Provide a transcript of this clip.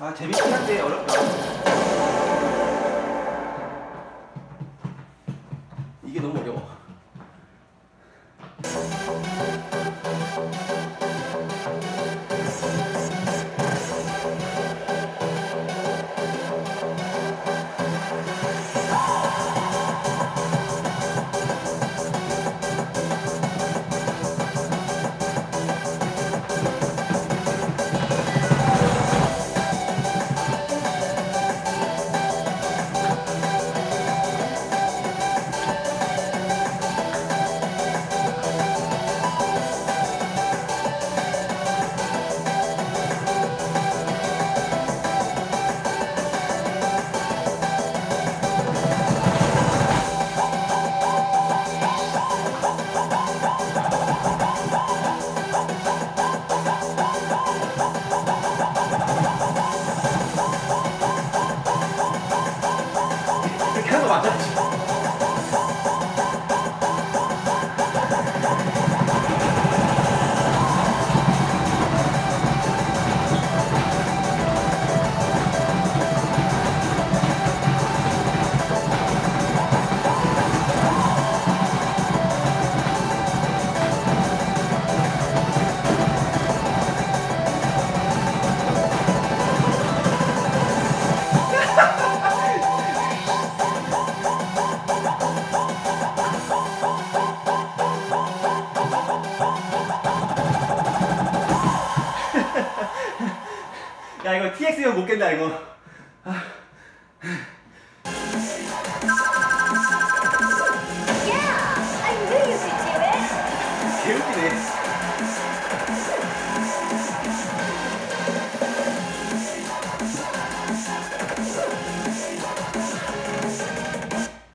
아 재밌긴 한데 어렵다. 이게 너무 어려워. 야 이거 TX 이거 못 깬다 이거 아. Yeah, I knew you could do it. 개웃기네